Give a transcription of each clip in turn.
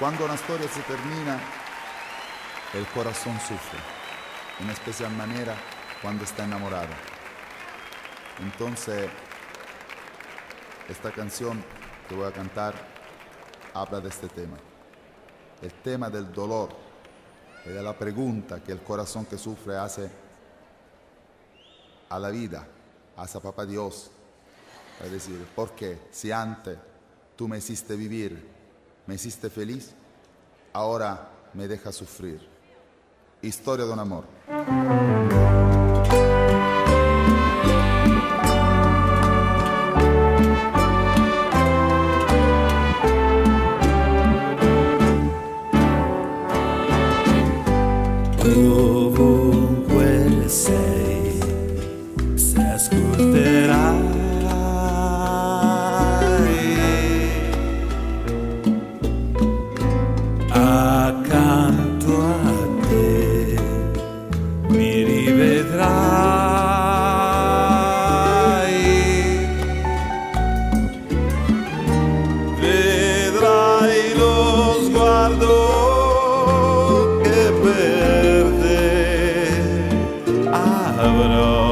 Cuando una historia se termina, el corazón sufre, en especial manera cuando está enamorado. Entonces, esta canción que voy a cantar habla de este tema. El tema del dolor y de la pregunta que el corazón que sufre hace a la vida, hace a Papá Dios. Es decir, ¿por qué? Si antes tú me hiciste vivir, me hiciste feliz, ahora me deja sufrir. Historia de un amor. Havra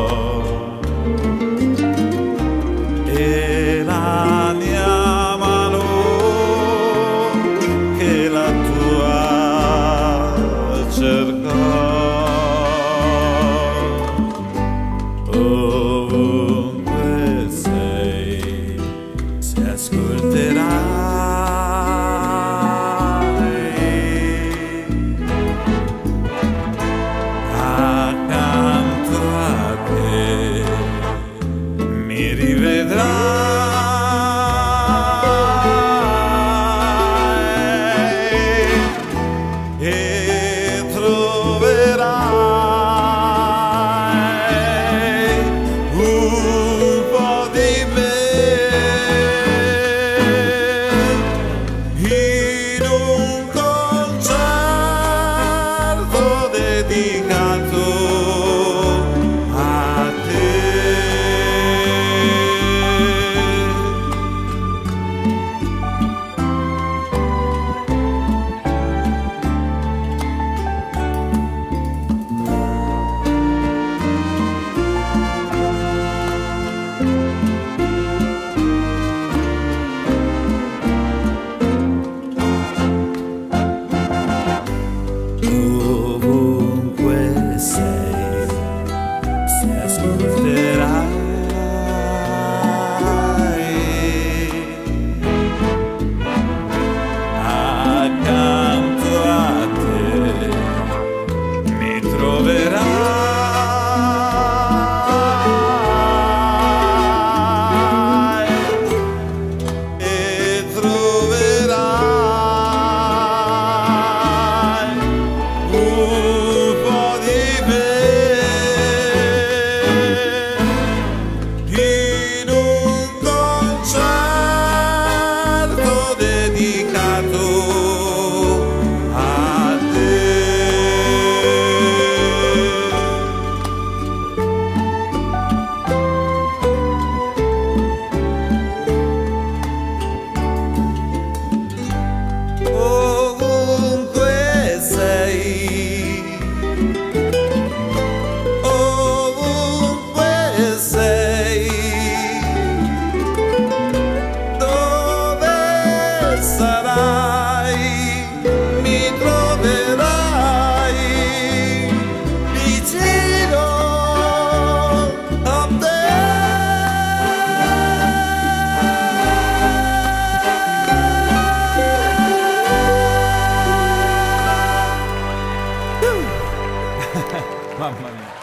Yeah. Mamma mia.